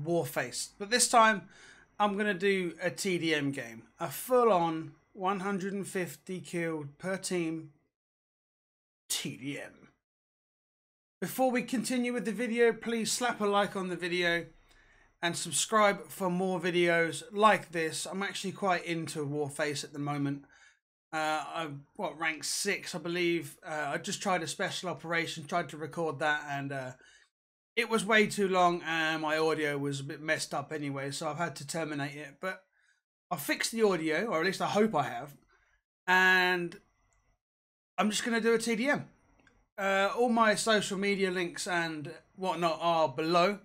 Warface. But this time, I'm going to do a TDM game. A full-on 150 killed per team TDM. Before we continue with the video, please slap a like on the video and subscribe for more videos like this. I'm actually quite into Warface at the moment. Uh, I'm what rank six, I believe. Uh, I just tried a special operation, tried to record that, and uh, it was way too long, and my audio was a bit messed up anyway, so I've had to terminate it. But I fixed the audio, or at least I hope I have, and I'm just going to do a TDM. Uh, all my social media links and whatnot are below.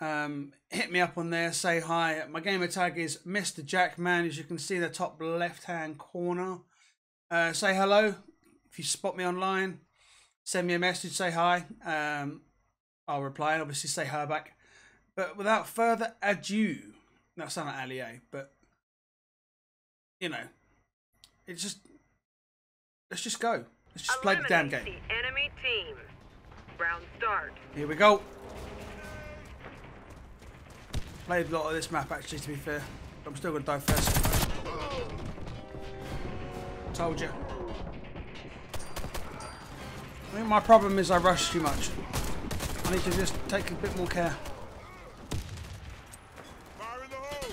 Um, hit me up on there, say hi. My gamer tag is Mr. Jackman, as you can see in the top left hand corner. Uh, say hello if you spot me online. Send me a message, say hi. Um, I'll reply and obviously say hi back. But without further ado, that sound like Allier, eh, but you know, it's just let's just go. Let's just play the damn game. The enemy team. Round start. Here we go. Played a lot of this map actually, to be fair. I'm still gonna die first. Told you. I think my problem is I rush too much. I need to just take a bit more care. Fire in the hole!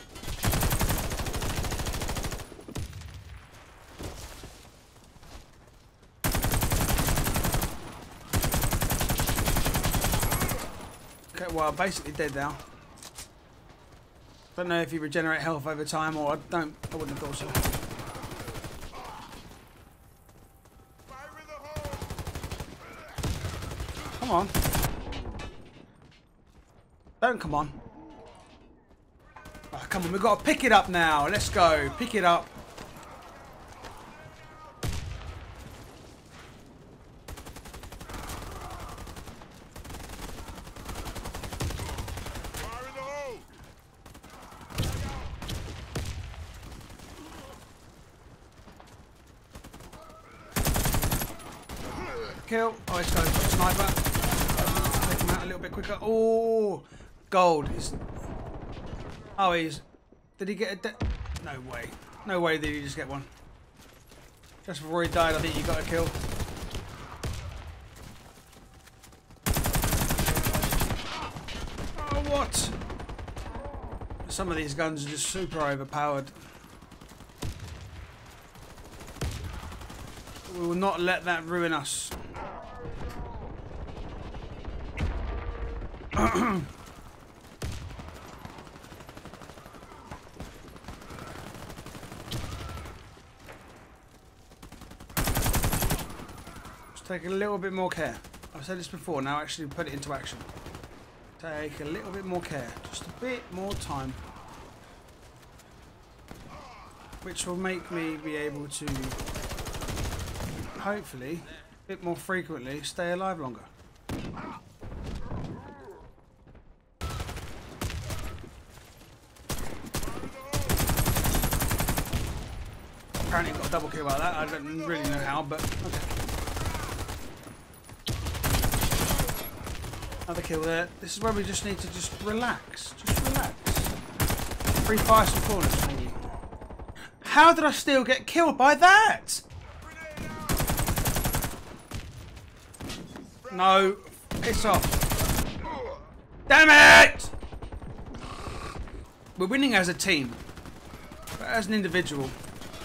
Okay, well, I'm basically dead now. Don't know if you regenerate health over time or I don't. I wouldn't have thought so. Fire in the hole! Come on. Don't come on. Oh, come on, we've got to pick it up now. Let's go. Pick it up. Kill. Oh, he's got a sniper. Take him out a little bit quicker. Oh, gold. is... Oh, he's... Did he get a... No way. No way did he just get one. Just before he died, I think he got a kill. Oh, what? Some of these guns are just super overpowered. We will not let that ruin us. take a little bit more care. I've said this before, now actually put it into action. Take a little bit more care, just a bit more time. Which will make me be able to, hopefully, a bit more frequently, stay alive longer. Apparently got a double kill by that. I don't really know how, but okay. Another kill there. This is where we just need to just relax. Just relax. Free fire some corners, maybe. How did I still get killed by that? No. Piss off. Damn it! We're winning as a team. But as an individual,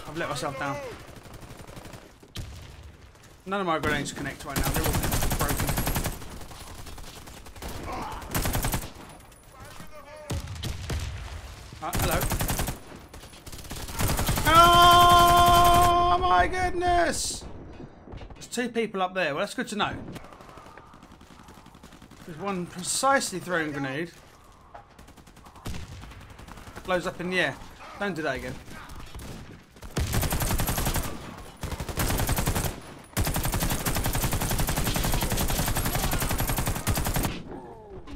I've let myself down. None of my grenades connect right now. They're all broken. Uh, hello. Oh my goodness! There's two people up there. Well, that's good to know. There's one precisely throwing grenade. Blows up in the air. Don't do that again.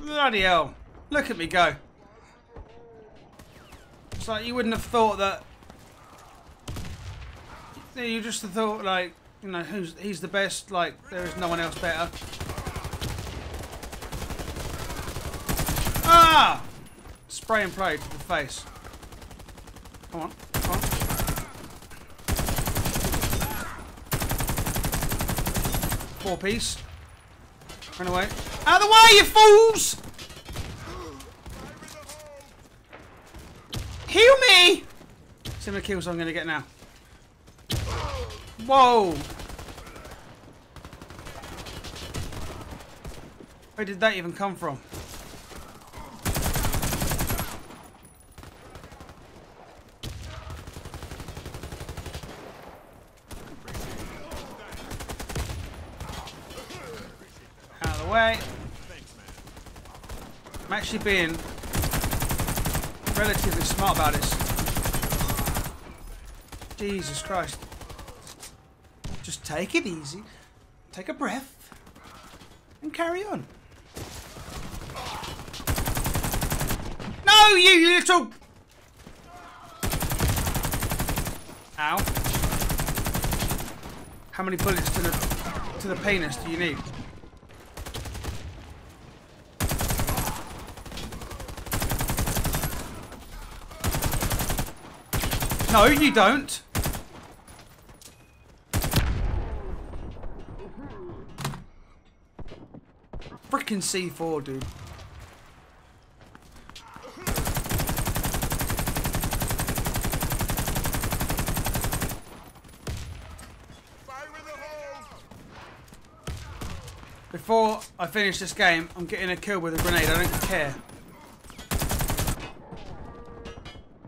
Bloody hell. Look at me go. It's like you wouldn't have thought that. You just thought, like, you know, who's he's the best, like, there is no one else better. Ah! Spray and pray to the face. Come on, come on. Four piece. Run away. Out of the way, you fools! Heal me! See how many kills I'm going to get now. Whoa! Where did that even come from? Out of the way. I'm actually being relatively smart about this. Jesus Christ. Just take it easy. Take a breath. And carry on. No, you little... Ow. How many bullets to the to the penis do you need? No, you don't. Freaking C4, dude. Before I finish this game, I'm getting a kill with a grenade. I don't care.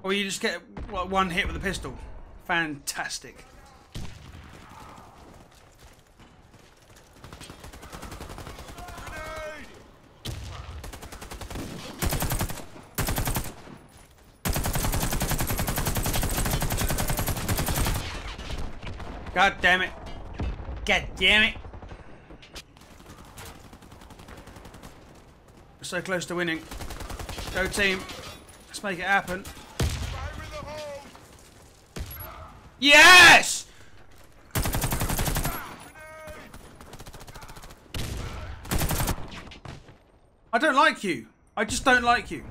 Or you just get one hit with a pistol. Fantastic. God damn it. God damn it. We're so close to winning. Go team. Let's make it happen. Fire in the hole! Yes! I don't like you. I just don't like you.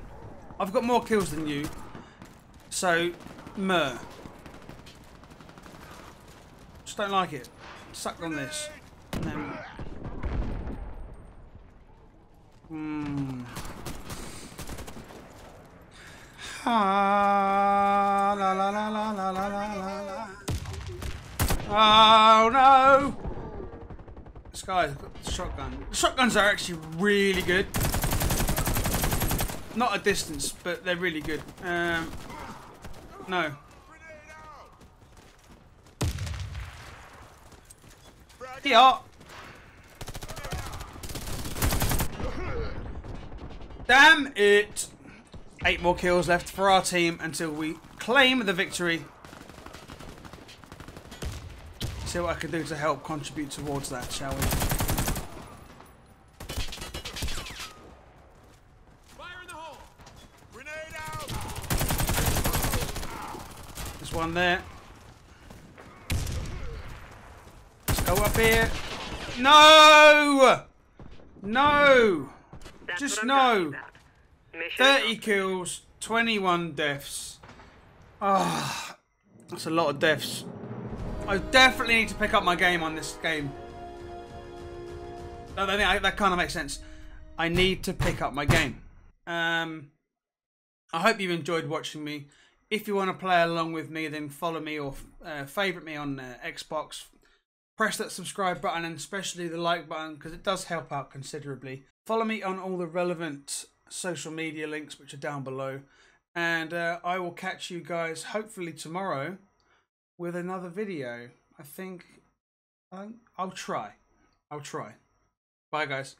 I've got more kills than you. So, meh. Just don't like it. Suck on this. Hmm. Ah, Oh no! This guy's got the shotgun. The shotguns are actually really good. Not a distance, but they're really good. Um, no. Frag Damn it! Eight more kills left for our team until we claim the victory. See what I can do to help contribute towards that, shall we? Fire in the hole! Grenade out! There's one there. Let's go up here. No! No! That's Just no. talking about. 30 kills, 21 deaths. Ah, that's a lot of deaths. I definitely need to pick up my game on this game. No, that, that kind of makes sense. I need to pick up my game. Um, I hope you enjoyed watching me. If you want to play along with me, then follow me or uh, favorite me on uh, Xbox. Press that subscribe button and especially the like button because it does help out considerably. Follow me on all the relevant social media links which are down below. And uh, I will catch you guys hopefully tomorrow with another video. I think I'll, try. I'll try. Bye, guys.